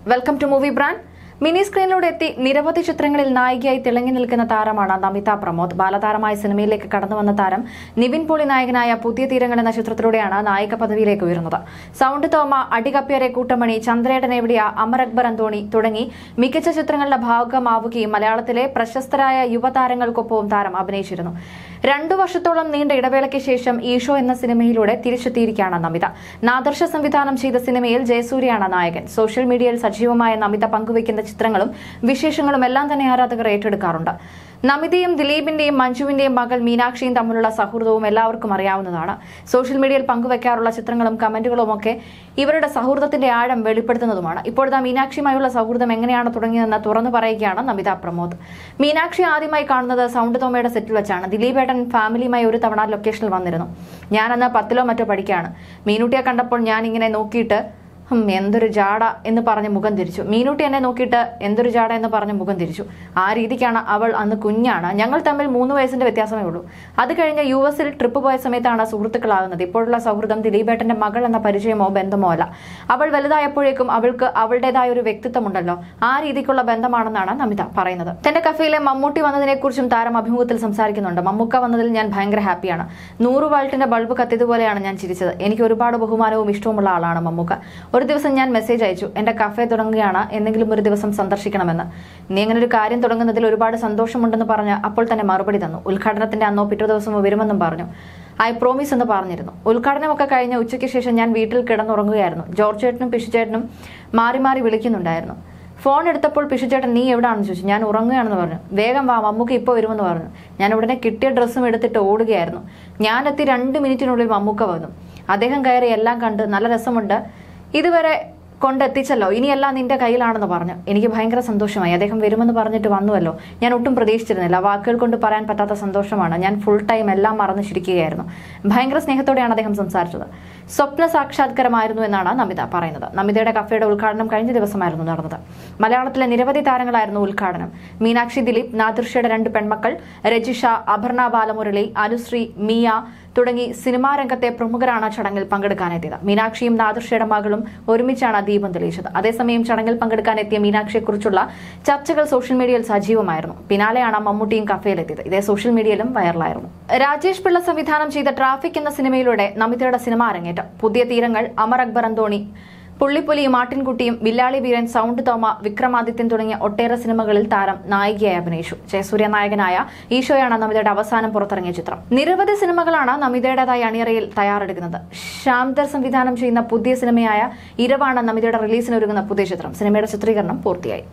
Welcome to movie brand Mini സ്ക്രീനിലൂടെ എത്തി നിരവധി ചിത്രങ്ങളിൽ നായികയായി തിളങ്ങി നിൽക്കുന്ന താരമാണ് നമിത പ്രമോദ്. ബാലതാരമായ സിനിമയിലേക്ക് കടന്നു വന്ന താരം നിവിൻ പോളി നായകനായ പുതിയ തീരങ്ങൾ എന്ന ചിത്രത്തിലൂടെയാണ് നായിക പദവിയിലേക്ക് ഉയർന്നത് സൗണ്ട് തോമ അടികപ്പ്യരെ കൂട്ടമണി ചന്ദ്രേടൻ എവിടെയ അമർ അക്ബർ അന്തോണി തുടങ്ങി മികച്ച ചിത്രങ്ങളുടെ ഭാഗമാവുകയും മലയാളത്തിലെ പ്രശസ്തരായ യുവതാരങ്ങൾക്കൊപ്പവും താരം അഭിനയിച്ചിരുന്നു. രണ്ടു വർഷത്തോളം നീണ്ട ഇടവേളയ്ക്ക് ശേഷം ഈഷോ എന്ന സിനിമയിലൂടെ തിരിച്ചെത്തിയിരിക്കുകയാണ് നമിത. നാദർശ സംവിധാനം ചെയ്ത സിനിമയിൽ ജയസൂര്യയാണ് നായകൻ. സോഷ്യൽ മീഡിയയിൽ സജീവമായ നമിത പങ്കുവയ്ക്കുന്ന ചിത്രങ്ങളും വിശേഷങ്ങളും എല്ലാം തന്നെ ആരാധകർ ഏറ്റെടുക്കാറുണ്ട്. നമിതയും ദിലീപിന്റെയും മഞ്ജുവിന്റെയും മകൾ മീനാക്ഷിയും തമ്മിലുള്ള സൗഹൃദവും എല്ലാവർക്കും അറിയാവുന്നതാണ്. സോഷ്യൽ മീഡിയയിൽ പങ്കുവെക്കാറുള്ള ചിത്രങ്ങളും കമന്റുകളും ഒക്കെ ഇവരുടെ സൗഹൃദത്തിന്റെ ആഴം വെളിപ്പെടുത്തുന്നതുമാണ്. ഇപ്പോഴത്തെ മീനാക്ഷിയുമായുള്ള സൗഹൃദം എങ്ങനെയാണ് തുടങ്ങിയതെന്ന് തുറന്നു പറയുകയാണ് നമിത പ്രമോദ്. മീനാക്ഷി ആദ്യമായി കാണുന്നത് സൗണ്ട് തോമയുടെ സെറ്റിൽ വെച്ചാണ്. ദിലീപേട്ടൻ ഫാമിലിയുമായി ഒരു തവണ ലൊക്കേഷനിൽ വന്നിരുന്നു. ഞാനന്ന് പത്തിലോ മറ്റോ പഠിക്കുകയാണ്. മീനുട്ടിയെ കണ്ടപ്പോൾ ഞാൻ ഇങ്ങനെ നോക്കിയിട്ട് എന്തൊരു ജാട എന്ന് പറഞ്ഞ് മുഖം തിരിച്ചു. മീനൂട്ടി എന്നെ നോക്കിയിട്ട് എന്തൊരു ജാട എന്ന് പറഞ്ഞ് മുഖം തിരിച്ചു. ആ രീതിക്കാണ് അവൾ അന്ന് കുഞ്ഞാണ്. ഞങ്ങൾ തമ്മിൽ മൂന്ന് വയസ്സിന്റെ വ്യത്യാസമേ ഉള്ളൂ. അത് കഴിഞ്ഞ് യു എസിൽ ട്രിപ്പ് പോയ സമയത്താണ് സുഹൃത്തുക്കളാകുന്നത്. ഇപ്പോഴുള്ള സൗഹൃദം ദിലീപേട്ടന്റെ മകൾ എന്ന പരിചയമോ ബന്ധമോ അല്ല. അവൾ വലുതായപ്പോഴേക്കും അവൾക്ക് അവളുടേതായ ഒരു വ്യക്തിത്വമുണ്ടല്ലോ. ആ രീതിക്കുള്ള ബന്ധമാണെന്നാണ് നമിത പറയുന്നത്. തന്റെ കഫയിലെ മമ്മൂട്ടി വന്നതിനെക്കുറിച്ചും താരം അഭിമുഖത്തിൽ സംസാരിക്കുന്നുണ്ട്. മമ്മൂക്ക വന്നതിൽ ഞാൻ ഭയങ്കര ഹാപ്പിയാണ്. നൂറ് വാൾട്ടിന്റെ ബൾബ് കത്തിയതുപോലെയാണ് ഞാൻ ചിരിച്ചത്. എനിക്ക് ഒരുപാട് ബഹുമാനവും ഇഷ്ടവുമുള്ള ആളാണ് മമ്മൂക്ക. ഒരു ദിവസം ഞാൻ മെസ്സേജ് അയച്ചു. എന്റെ കഫേ തുടങ്ങുകയാണ്. എന്തെങ്കിലും ഒരു ദിവസം സന്ദർശിക്കണമെന്ന്. നീ അങ്ങനെ ഒരു കാര്യം തുടങ്ങുന്നതിൽ ഒരുപാട് സന്തോഷമുണ്ടെന്ന് പറഞ്ഞ് അപ്പോൾ തന്നെ മറുപടി തന്നു. ഉദ്ഘാടനത്തിന്റെ അന്നോ പിറ്റേ ദിവസമോ വരുമെന്നും പറഞ്ഞു. ഐ പ്രോമിസ് എന്ന് പറഞ്ഞിരുന്നു. ഉദ്ഘാടനമൊക്കെ കഴിഞ്ഞ ഉച്ചയ്ക്ക് ശേഷം ഞാൻ വീട്ടിൽ കിടന്നുറങ്ങുകയായിരുന്നു. ജോർജ് ചേട്ടനും പിഷുചേട്ടനും മാറി മാറി വിളിക്കുന്നുണ്ടായിരുന്നു. ഫോൺ എടുത്തപ്പോൾ പിഷുചേട്ടൻ നീ എവിടാണെന്ന് ചോദിച്ചു? ഞാൻ ഉറങ്ങുകയാണെന്ന് പറഞ്ഞു. വേഗം വാ മമ്മൂക്ക് ഇപ്പോൾ വരുമെന്ന് പറഞ്ഞു. ഞാൻ ഉടനെ കിട്ടിയ ഡ്രസ്സും എടുത്തിട്ട് ഓടുകയായിരുന്നു. ഞാനെത്തി രണ്ട് മിനിറ്റിനുള്ളിൽ മമ്മൂക്ക വന്നു. അദ്ദേഹം കയറി എല്ലാം കണ്ട് നല്ല രസമുണ്ട്. ഇതുവരെ കൊണ്ടെത്തിച്ചല്ലോ. ഇനിയെല്ലാം നിന്റെ കയ്യിലാണെന്ന് പറഞ്ഞു. എനിക്ക് ഭയങ്കര സന്തോഷമായി. അദ്ദേഹം വരുമെന്ന് പറഞ്ഞിട്ട് വന്നുവല്ലോ. ഞാൻ ഒട്ടും പ്രതീക്ഷിച്ചിരുന്നില്ല. വാക്കുകൾ കൊണ്ട് പറയാൻ പറ്റാത്ത സന്തോഷമാണ്. ഞാൻ ഫുൾ ടൈം എല്ലാം മറന്നു ചിരിക്കുകയായിരുന്നു. ഭയങ്കര സ്നേഹത്തോടെയാണ് അദ്ദേഹം സംസാരിച്ചത്. സ്വപ്ന സാക്ഷാത്കരമായിരുന്നു എന്നാണ് നമിത പറയുന്നത്. നമിതയുടെ കഫേയുടെ ഉദ്ഘാടനം കഴിഞ്ഞ ദിവസമായിരുന്നു നടന്നത്. മലയാളത്തിലെ നിരവധി താരങ്ങളായിരുന്നു ഉദ്ഘാടനം. മീനാക്ഷി ദിലീപ് നാദിർഷയുടെ രണ്ട് പെൺമക്കൾ രജിഷ അപർണ ബാലമുരളി അനുശ്രീ മിയ തുടങ്ങി സിനിമാ രംഗത്തെ പ്രമുഖരാണ് ചടങ്ങിൽ പങ്കെടുക്കാനെത്തിയത്. മീനാക്ഷിയും നാദിർഷയുടെ മകളും ഒരുമിച്ചാണ് ദീപം തെളിയിച്ചത്. അതേസമയം ചടങ്ങിൽ പങ്കെടുക്കാനെത്തിയ മീനാക്ഷിയെക്കുറിച്ചുള്ള ചർച്ചകൾ സോഷ്യൽ മീഡിയയിൽ സജീവമായിരുന്നു. പിന്നാലെയാണ് മമ്മൂട്ടിയും കഫേയിലെത്തിയത്. ഇതേ സോഷ്യൽ മീഡിയയിലും വൈറലായിരുന്നു. രാജേഷ് പിള്ള സംവിധാനം ചെയ്ത ട്രാഫിക് എന്ന സിനിമയിലൂടെ നമിതയുടെ സിനിമ അരങ്ങേറ്റം. പുതിയ തീരങ്ങൾ അമർ അക്ബർ അന്തോണി പുള്ളിപ്പുലിയും മാട്ടിൻകുട്ടിയും വില്ലാളി വീരൻ സൗണ്ട് തോമ വിക്രമാദിത്യൻ തുടങ്ങിയ ഒട്ടേറെ സിനിമകളിൽ താരം നായികയായി അഭിനയിച്ചു. ജയസൂര്യ നായകനായ ഈശോയാണ് നമിതയുടെ അവസാനം പുറത്തിറങ്ങിയ ചിത്രം. നിരവധി സിനിമകളാണ് നമിതയുടേതായി അണിയറയിൽ തയ്യാറെടുക്കുന്നത്. ശാന്തർ സംവിധാനം ചെയ്യുന്ന പുതിയ സിനിമയായ ഇരവാണ് നമിതയുടെ റിലീസിനൊരുങ്ങുന്ന പുതിയ ചിത്രം. സിനിമയുടെ ചിത്രീകരണം പൂർത്തിയായി.